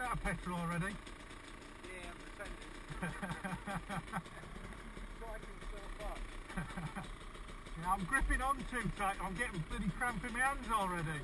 out of petrol already? Yeah, I'm pretending. Striking myself up. Yeah, I'm gripping on too tight. I'm getting bloody cramp in my hands already.